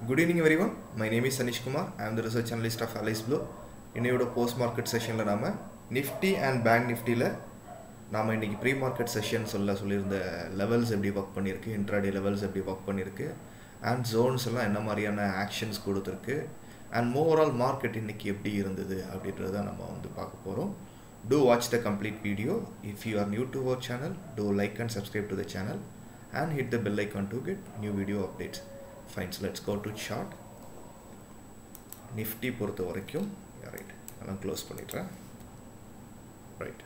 Good evening everyone my name is Sanish Kumar I am the research analyst of Alice Blue இன்னையோட post market செஷனில் நாம் Nifty and bank நிஃப்டியில் நாம் இன்றைக்கி pre market session சொல்ல சொல்லியிருந்த லெவல்ஸ் எப்படி ஒர்க் பண்ணியிருக்கு இன்ட்ராடே லெவல்ஸ் எப்படி ஒர்க் பண்ணியிருக்கு அண்ட் ஜோன்ஸ் எல்லாம் என்ன மாதிரியான ஆக்ஷன்ஸ் கொடுத்துருக்கு அண்ட் ஓவரால் மார்க்கெட் இன்றைக்கி எப்படி இருந்தது அப்படின்றத நம்ம வந்து பார்க்க போகிறோம் to watch the complete video if you are new to our channel do like and subscribe to the channel and hit the bell icon to get new video updates fine so let's do short Nifty பொறுத்த வரைக்கும் right அதெல்லாம் close பண்ணிடுறேன். Right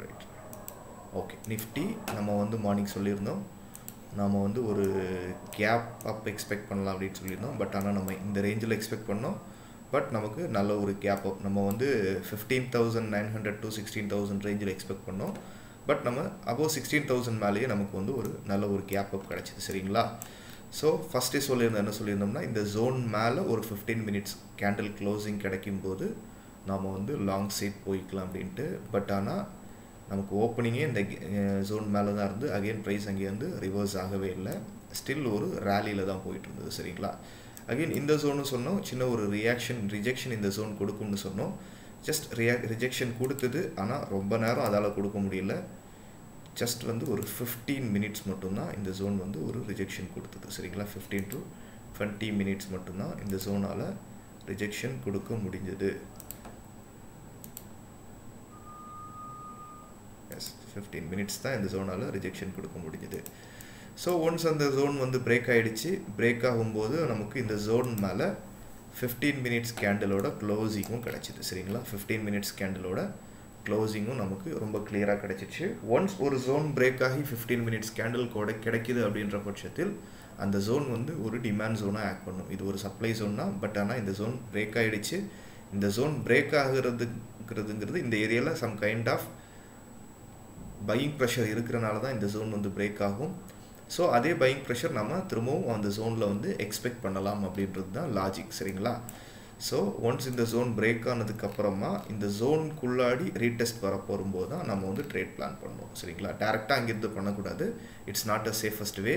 right okay Nifty நம்ம வந்து morning சொல்லியிருந்தோம். நாம் வந்து ஒரு கேப் அப் எக்ஸ்பெக்ட் பண்ணலாம் அப்படின்னு சொல்லியிருந்தோம். பட் ஆனால் நம்ம இந்த ரேஞ்சில் எக்ஸ்பெக்ட் பண்ணோம். பட் நமக்கு நல்ல ஒரு கேப் அப் நம்ம வந்து fifteen thousand nine hundred to sixteen thousand ரேஞ்சில் எக்ஸ்பெக்ட் பண்ணோம். பட் நம்ம அபோவ் சிக்ஸ்டீன் தௌசண்ட் மேலேயே நமக்கு வந்து ஒரு நல்ல ஒரு கேப் அப் கிடச்சிது சரிங்களா? ஸோ ஃபஸ்ட்டே சொல்லியிருந்தோம் என்ன சொல்லியிருந்தோம்னா இந்த ஜோன் மேலே ஒரு ஃபிஃப்டீன் மினிட்ஸ் கேண்டில் க்ளோசிங் கிடைக்கும்போது நாம் வந்து லாங் சைட் போய்க்கலாம் அப்படின்ட்டு. பட் ஆனால் நமக்கு ஓப்பனிங்கே இந்த ஜோன் மேலே தான் இருந்து அகெயின் ப்ரைஸ் அங்கே வந்து ரிவர்ஸ் ஆகவே இல்லை. ஸ்டில் ஒரு ரேலியில் தான் போயிட்டு இருந்தது சரிங்களா? அகெயின் இந்த ஜோனு சொன்னோம் சின்ன ஒரு ரியாக்ஷன் ரிஜெக்ஷன் இந்த ஜோன் கொடுக்கும்னு சொன்னோம். ஜஸ்ட் ரியா ரிஜெக்ஷன் கொடுத்தது ஆனால் ரொம்ப நேரம் அதால் கொடுக்க முடியல. ஜஸ்ட் வந்து ஒரு ஃபிஃப்டீன் மினிட்ஸ் மட்டும்தான் இந்த ஜோன் வந்து ஒரு ரிஜெக்ஷன் கொடுத்தது. சரிங்களா? ஃபிஃப்டீன் டு டுவெண்ட்டி மினிட்ஸ் மட்டும்தான் இந்த ஜோனால் ரிஜெக்ஷன் கொடுக்க முடிஞ்சது. எஸ் ஃபிஃப்டீன் மினிட்ஸ் தான் இந்த ஜோனால் ரிஜெக்ஷன் கொடுக்க முடிஞ்சது. ஸோ ஒன்ஸ் அந்த ஜோன் வந்து பிரேக் ஆகிடுச்சு பிரேக் ஆகும்போது நமக்கு இந்த ஜோன் மேலே ஃபிஃப்டீன் மினிட்ஸ் கேண்டிலோட க்ளோசிங்கும் கிடச்சிது. சரிங்களா? ஃபிஃப்டீன் மினிட்ஸ் கேண்டிலோட க்ளோசிங்கும் நமக்கு ரொம்ப கிளியராக கிடச்சிச்சு. ஒன்ஸ் ஒரு ஜோன் பிரேக் ஆகி ஃபிஃப்டீன் மினிட்ஸ் கேண்டில் கூட கிடைக்கிது அப்படின்ற பட்சத்தில் அந்த ஜோன் வந்து ஒரு டிமாண்ட் ஜோனாக ஆக்ட் பண்ணும். இது ஒரு சப்ளை ஜோன்னா பட் ஆனால் இந்த ஜோன் பிரேக் ஆகிடுச்சு இந்த ஜோன் பிரேக் ஆகுறதுங்கிறதுங்கிறது இந்த ஏரியாவில் some kind of buying pressure இருக்கிறனால தான் இந்த ஜோன் வந்து பிரேக் ஆகும். ஸோ அதே பையிங் ப்ரெஷர் நம்ம திரும்பவும் அந்த ஜோனில் வந்து எக்ஸ்பெக்ட் பண்ணலாம் அப்படின்றது தான் லாஜிக் சரிங்களா? ஸோ ஒன்ஸ் இந்த ஜோன் பிரேக் ஆனதுக்கப்புறமா இந்த ஜோனுக்குள்ளாடி ரீடெஸ்ட் வர போகும்போது தான் நம்ம வந்து ட்ரேட் பிளான் பண்ணுவோம். சரிங்களா? டேரெக்டாக அங்கேருந்து பண்ணக்கூடாது. It's not a safest way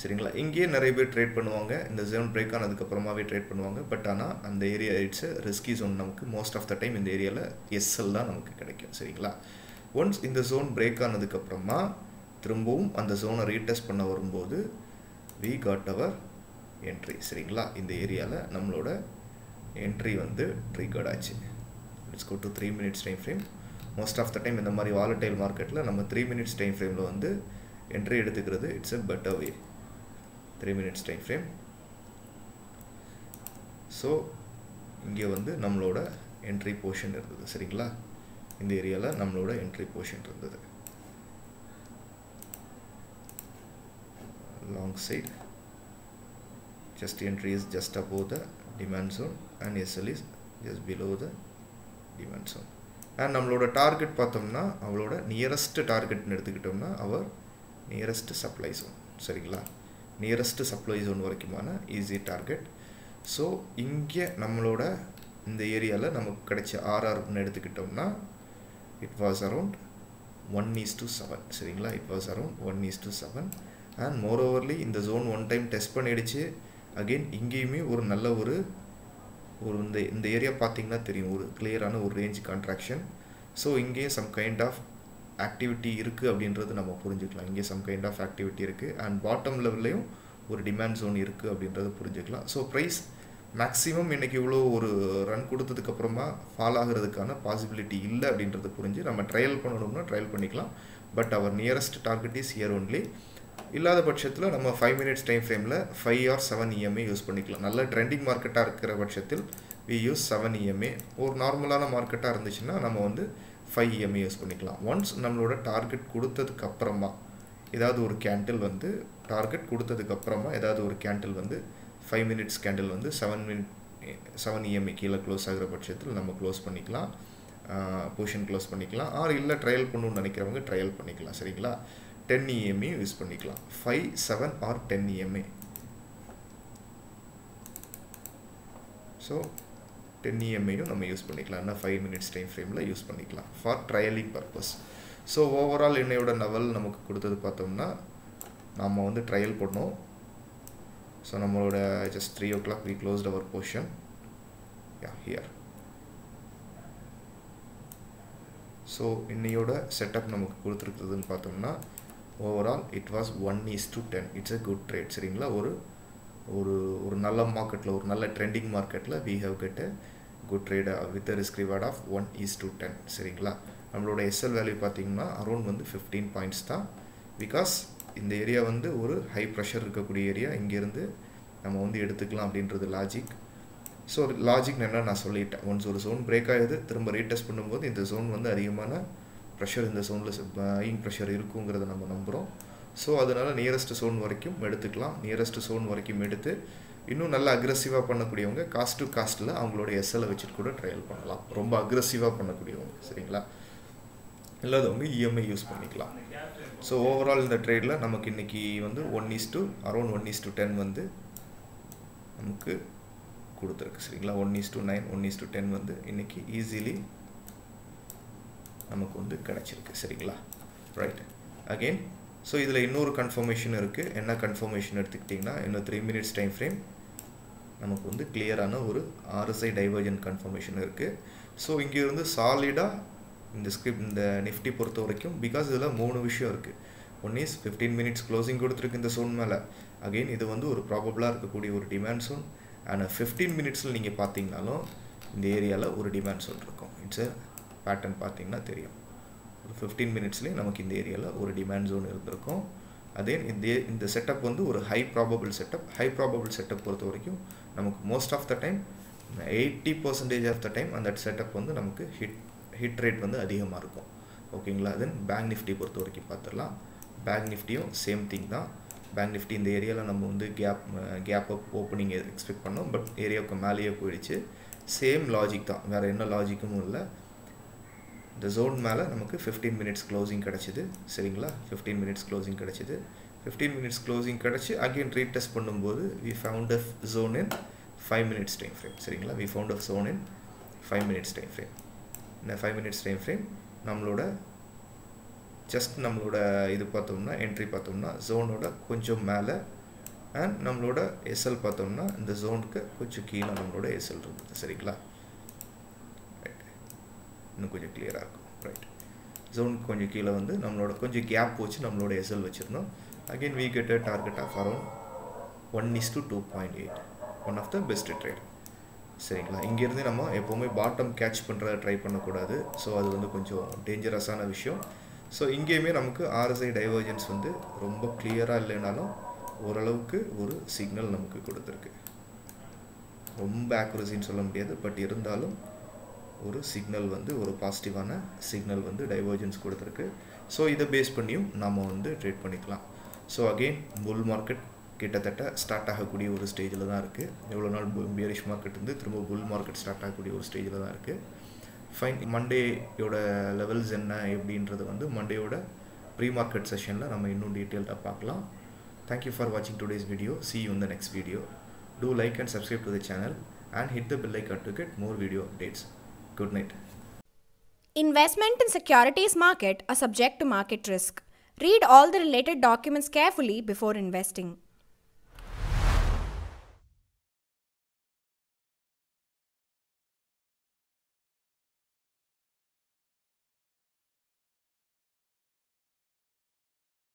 சரிங்களா? இங்கேயே நிறைய பேர் ட்ரேட் பண்ணுவாங்க. இந்த ஜோன் பிரேக் ஆனதுக்கப்புறமாவே ட்ரேட் பண்ணுவாங்க. பட் ஆனால் அந்த ஏரியா இட்ஸ் ரிஸ்கி ஜோன் நமக்கு. மோஸ்ட் ஆஃப் த டைம் இந்த ஏரியாவில் எஸ்எல் தான் நமக்கு கிடைக்கும். சரிங்களா? ஒன்ஸ் இந்த ஜோன் பிரேக் ஆனதுக்கப்புறமா திரும்பவும் அந்த ஜோனை ரீடெஸ்ட் பண்ண வரும்போது வி காட் அவர் என்ட்ரி சரிங்களா? இந்த ஏரியாவில் நம்மளோட என்ட்ரி வந்து ட்ரிகர்ட் ஆச்சு. It's go to three minutes time frame most of the time இந்த மாதிரி வாலட்டைல் மார்க்கெட்டில் நம்ம த்ரீ மினிட்ஸ் டைம் ஃப்ரேமில் வந்து என்ட்ரி எடுத்துக்கிறது it's a better way three minutes time frame so இங்கே வந்து நம்மளோட என்ட்ரி போர்ஷன் இருந்தது. சரிங்களா? இந்த ஏரியாவில் நம்மளோட என்ட்ரி போர்ஷன் இருந்தது. Long side. Just entry is just above the demand zone and SL is just below the demand zone. And நம்மளோட டார்கெட் பார்த்தோம்னா அவளோட நியரஸ்ட் டார்கெட்னு எடுத்துக்கிட்டோம்னா அவர் நியரஸ்ட் சப்ளை ஜோன் சரிங்களா? நியரஸ்ட் சப்ளை ஜோன் வரைக்குமான ஈஸி டார்கெட் ஸோ இங்கே நம்மளோட இந்த ஏரியாவில் நமக்கு கிடைச்ச ஆர்ஆர்னு எடுத்துக்கிட்டோம்னா it was around one is to seven சரிங்களா? It was around one is to seven and moreover இந்த ஜோன் ஒன் டைம் டெஸ்ட் பண்ணிடுச்சு. அகெயின் இங்கேயுமே ஒரு நல்ல ஒரு ஒரு இந்த இந்த ஏரியா பார்த்தீங்கன்னா தெரியும். ஒரு கிளியரான ஒரு ரேஞ்ச் கான்ட்ராக்ஷன் ஸோ இங்கேயும் சம் கைண்ட் ஆஃப் ஆக்டிவிட்டி இருக்குது அப்படின்றது நம்ம புரிஞ்சுக்கலாம். இங்கே சம் கைண்ட் ஆஃப் ஆக்டிவிட்டி இருக்குது அண்ட் பாட்டம் லெவல்லையும் ஒரு டிமாண்ட் ஜோன் இருக்குது அப்படின்றத புரிஞ்சுக்கலாம். ஸோ ப்ரைஸ் மேக்ஸிமம் இன்றைக்கி இவ்வளோ ஒரு ரன் கொடுத்ததுக்கப்புறமா ஃபால் ஆகிறதுக்கான பாசிபிலிட்டி இல்லை அப்படின்றது புரிஞ்சு நம்ம ட்ரையல் பண்ணணும்னா ட்ரையல் பண்ணிக்கலாம். But our nearest target is here only இல்லாத பட்சத்தில் நம்ம ஃபைவ் மினிட்ஸ் டைம் ஃப்ரேமில் five or seven E M A use பண்ணிக்கலாம். நல்ல ட்ரெண்டிங் மார்க்கெட்டாக இருக்கிற பட்சத்தில் வி யூஸ் செவன் இஎம்ஏ ஒரு நார்மலான மார்க்கெட்டாக இருந்துச்சுன்னா நம்ம வந்து ஃபைவ் இஎம்ஏ யூஸ் பண்ணிக்கலாம். ஒன்ஸ் நம்மளோட டார்கெட் கொடுத்ததுக்கு அப்புறமா ஏதாவது ஒரு கேண்டில் வந்து டார்கெட் கொடுத்ததுக்கு அப்புறமா ஏதாவது ஒரு கேண்டில் வந்து ஃபைவ் மினிட்ஸ் கேண்டில் வந்து செவன் மினிட் செவன் இஎம்ஏ கீழே க்ளோஸ் ஆகிற பட்சத்தில் நம்ம க்ளோஸ் பண்ணிக்கலாம். பொசிஷன் க்ளோஸ் பண்ணிக்கலாம். ஆர் இல்லை ட்ரையல் பண்ணணும்னு நினைக்கிறவங்க ட்ரையல் பண்ணிக்கலாம். சரிங்களா? டென் இஎம்ஏ யூஸ் பண்ணிக்கலாம். Five seven or ten EMA so ten இஎம்ஐயும் நம்ம யூஸ் பண்ணிக்கலாம். என்ன ஃபைவ் மினிட்ஸ் டைம் ஃப்ரேமில் யூஸ் பண்ணிக்கலாம். For trialing purpose so overall என்னையோட நவல் நமக்கு கொடுத்தது பார்த்தோம்னா நம்ம வந்து ட்ரையல் பண்ணோம் ஸோ நம்மளோட just three o'clock we closed our portion yeah here so இன்னையோட செட்டப் நமக்கு கொடுத்துருக்குறதுன்னு பார்த்தோம்னா overall it was one is to ten it's a good trade சரிங்களா? ஒரு ஒரு ஒரு நல்ல மார்க்கெட்டில் ஒரு நல்ல ட்ரெண்டிங் மார்க்கெட்டில் we have get a good trade with risk reward of one is to ten சரிங்களா? நம்மளோட எஸ்எல் வேல்யூ பார்த்தீங்கன்னா அரௌண்ட் வந்து ஃபிஃப்டீன் பாயிண்ட்ஸ் தான். பிகாஸ் இந்த ஏரியா வந்து ஒரு ஹை ப்ரெஷர் இருக்கக்கூடிய ஏரியா இங்கேருந்து நம்ம வந்து எடுத்துக்கலாம் அப்படின்றது லாஜிக் ஸோ லாஜிக் என்ன நான் சொல்லிட்டேன். ஒன்ஸ் ஒரு ஜோன் பிரேக் ஆகுது திரும்ப ரீடெஸ்ட் பண்ணும்போது இந்த ஜோன் வந்து அதிகமான ப்ரெஷர் இந்த சோனில் பையிங் ப்ரெஷர் இருக்குங்கிறத நம்ம நம்புகிறோம் ஸோ அதனால் நியரஸ்ட் சோன் வரைக்கும் எடுத்துக்கலாம். நியரஸ்ட் சோன் வரைக்கும் எடுத்து இன்னும் நல்லா அக்ரெசிவாக பண்ணக்கூடியவங்க காஸ்ட் டு காஸ்ட்டில் அவங்களோட எஸ்எல்லை வச்சுட்டு கூட ட்ரையல் பண்ணலாம். ரொம்ப அக்ரெசிவாக பண்ணக்கூடியவங்க சரிங்களா? இல்லாதவங்க இஎம்ஐ யூஸ் பண்ணிக்கலாம். ஸோ ஓவரால் இந்த ட்ரேடில் நமக்கு இன்றைக்கி வந்து one is to around one is to ten வந்து நமக்கு கொடுத்துருக்கு சரிங்களா? One is to nine one is to ten வந்து இன்றைக்கி ஈஸிலி நமக்கு வந்து கிடச்சிருக்கு சரிங்களா? ரைட் அகெயின் ஸோ இதில் இன்னொரு கன்ஃபர்மேஷன் இருக்குது என்ன கன்ஃபர்மேஷன் எடுத்துக்கிட்டிங்கன்னா இன்னும் த்ரீ மினிட்ஸ் டைம் ஃப்ரேம் நமக்கு வந்து கிளியரான ஒரு ஆர்எஸ்ஐ டைவர்ஜன் கன்ஃபர்மேஷன் இருக்குது ஸோ இங்கேருந்து சாலிடாக இந்த ஸ்கிரிப்ட் இந்த நிஃப்டி பொறுத்த வரைக்கும் பிகாஸ் இதில் மூணு விஷயம் இருக்குது one is fifteen minutes closing கொடுத்துருக்கு இந்த சோன் மேலே. அகெயின் இது வந்து ஒரு ப்ராபபிளாக இருக்கக்கூடிய ஒரு டிமாண்ட் சோன் அண்ட் ஃபிஃப்டீன் மினிட்ஸில் நீங்கள் பார்த்தீங்கனாலும் இந்த ஏரியாவில் ஒரு டிமாண்ட் சோன் இருக்கும். இட்ஸ் பேட்டர்ன் பார்த்தீங்கன்னா தெரியும். ஒரு ஃபிஃப்டீன் மினிட்ஸ்லேயே நமக்கு இந்த ஏரியாவில் ஒரு டிமாண்ட் ஜோன் இருந்திருக்கும். அதே இந்த இந்த செட்டப் வந்து ஒரு high probable setup high probable setup பொறுத்த வரைக்கும் நமக்கு most of the time eighty percentage of the time அந்த செட்டப் வந்து நமக்கு ஹிட் ஹிட் ரேட் வந்து அதிகமாக இருக்கும். ஓகேங்களா தென் பேங்க் நிஃப்டி பொறுத்த வரைக்கும் பார்த்துடலாம். பேங்க் நிஃப்டியும் சேம் திங் தான். பேங்க் நிஃப்டி இந்த ஏரியாவில் நம்ம வந்து gap gap up opening expect பண்ணோம். பட் ஏரியாவுக்கு மேலேயே போயிடுச்சு. சேம் லாஜிக் தான். வேறு என்ன லாஜிக்கும் இல்லை. இந்த ஜோன் மேலே நமக்கு ஃபிஃப்டீன் மினிட்ஸ் க்ளோசிங் கிடச்சிது. சரிங்களா? ஃபிஃப்டீன் மினிட்ஸ் க்ளோசிங் கிடச்சிது. ஃபிஃப்டீன் மினிட்ஸ் க்ளோசிங் கிடச்சி அகெயின் ரீடெஸ்ட் பண்ணும்போது we found of zone in five minutes time frame சரிங்களா? We found of zone in five minutes time frame இந்த ஃபைவ் மினிட்ஸ் டைம் ஃப்ரேம் நம்மளோட just நம்மளோட இது பார்த்தோம்னா entry பார்த்தோம்னா ஜோனோட கொஞ்சம் மேலே அண்ட் நம்மளோட எஸ்எல் பார்த்தோம்னா இந்த ஜோனுக்கு கொஞ்சம் கீழே நம்மளோட எஸ்எல் இருந்தது. சரிங்களா? இன்னும் கொஞ்சம் கிளியராக இருக்கும். ரைட் ஜோனுக்கு கொஞ்சம் கீழே வந்து நம்மளோட கொஞ்சம் கேப் வச்சு நம்மளோட எஸ்எல் வச்சுருந்தோம் again we get target of around one is to two point eight one of the best trade சரிங்களா? இங்கேருந்து நம்ம எப்போவுமே பாட்டம் கேட்ச் பண்ணுறத ட்ரை பண்ணக்கூடாது. ஸோ அது வந்து கொஞ்சம் டேஞ்சரஸான விஷயம். ஸோ இங்கேயுமே நமக்கு ஆர்எஸ்ஐ டைவர்ஜென்ஸ் வந்து ரொம்ப கிளியராக இல்லைனாலும் ஓரளவுக்கு ஒரு சிக்னல் நமக்கு கொடுத்துருக்கு. ரொம்ப ஆக்குரஸின்னு சொல்ல முடியாது. பட் இருந்தாலும் ஒரு சிக்னல் வந்து ஒரு பாசிட்டிவான சிக்னல் வந்து டைவர்ஜன்ஸ் கொடுத்துருக்கு. ஸோ இதை பேஸ் பண்ணியும் நாம் வந்து ட்ரேட் பண்ணிக்கலாம். ஸோ அகெயின் புல் மார்க்கெட் கிட்டத்தட்ட ஸ்டார்ட் ஆகக்கூடிய ஒரு ஸ்டேஜில் தான் இருக்குது எவ்வளோ நாள் பியரிஷ் மார்க்கெட் வந்து திரும்ப புல் மார்க்கெட் ஸ்டார்ட் ஆகக்கூடிய ஒரு ஸ்டேஜில் தான் இருக்குது ஃபைன் மண்டேயோட லெவல்ஸ் என்ன எப்படின்றது வந்து மண்டேயோட ப்ரீ மார்க்கெட் செஷனில் நம்ம இன்னும் டீட்டெயில்டாக பார்க்கலாம். தேங்க்யூ ஃபார் வாட்சிங் டுடேஸ் வீடியோ சி யூ இந்த next video do like and subscribe to the channel and hit the bell icon to get more video updates Good night. Investment in securities market are subject to market risk. Read all the related documents carefully before investing.